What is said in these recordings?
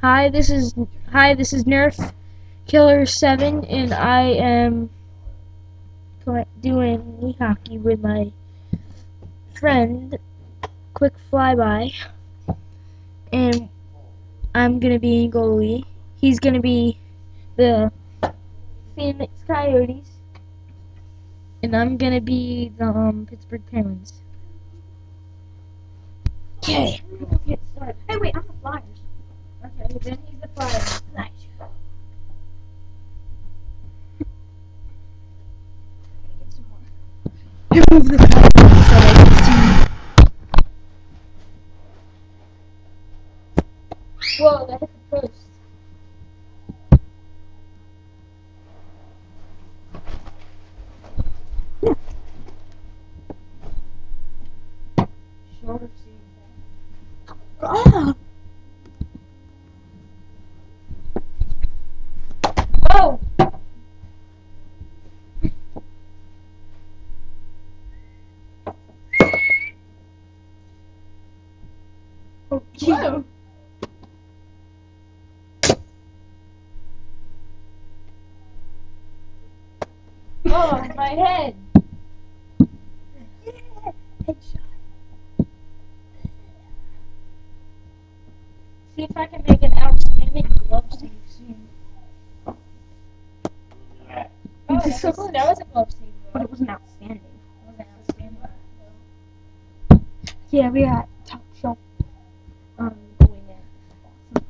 Hi, this is hi, this is Nerf Killer Seven, and I am doing knee hockey with my friend. Quick flyby, and I'm gonna be in goalie. He's gonna be the Phoenix Coyotes, and I'm gonna be the um, Pittsburgh Penguins. Okay. Hey, wait, I'm the Flyers. Okay, then he's the Flyers. Nice. Get some more. Remove the Flyers so I can see. Whoa, that hit the post. Ah! Oh! Oh, Whoa. Oh, my head. Yeah! Headshot. See if I can make an outstanding glove save soon. Oh, that, so was, close. that was a glove save. But it wasn't outstanding. That was outstanding. Yeah, we got top shelf. Um, doing it.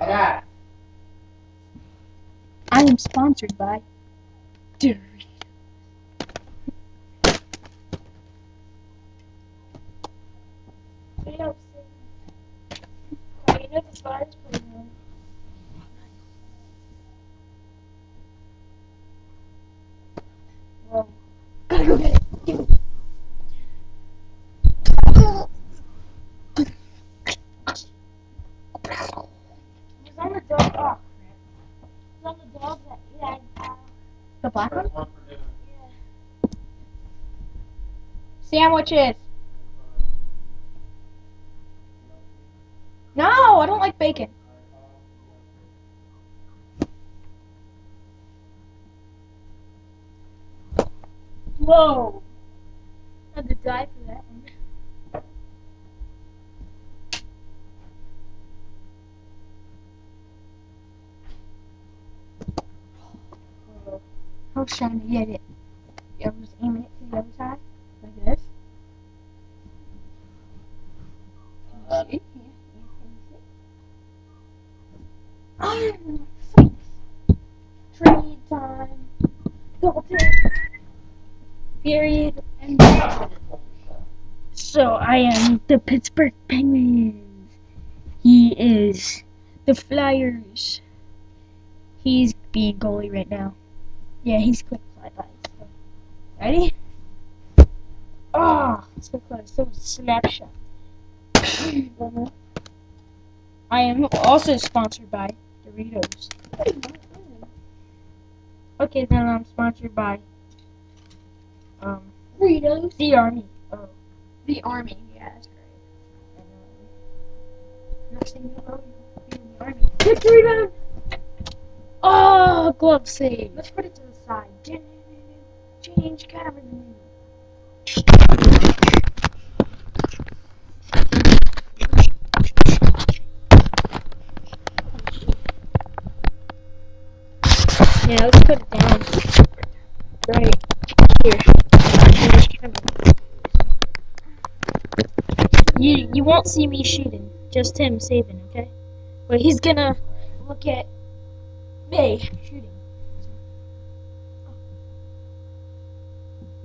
Yeah. I am sponsored by Doritos. Know the The black one? Sandwiches. No, I don't like bacon. Whoa. Had to die Was trying to get it. I was aiming it to the other side, like this. Uh, See? Yeah, yeah, can see? Trade time. Take. Period. And So I am the Pittsburgh Penguins. He is the Flyers. He's being goalie right now. Yeah, he's quick flyby. So. Ready? Ah, so close. That was a snapshot. I am also sponsored by Doritos. Okay, then I'm sponsored by um Doritos. the Army. Oh. The army. Yeah, that's great. Next thing you know, you're in the army. Victory round! Oh, glove save. Let's put it to the side. Change camera. Yeah, let's put it down. Right here. You you won't see me shooting, just him saving, okay? But he's gonna look at me shooting. Oh.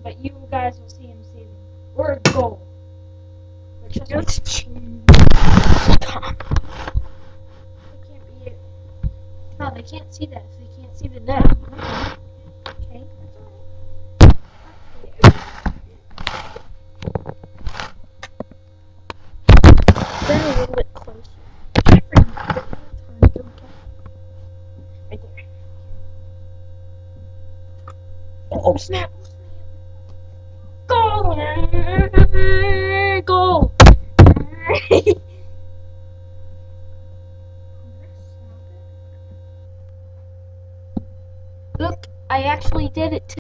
But you guys will see him saving. Or a goal. But just Let's They can't be. it. No, they can't see that. So they can't see the net. Oh snap! Go, go! Look, I actually did it.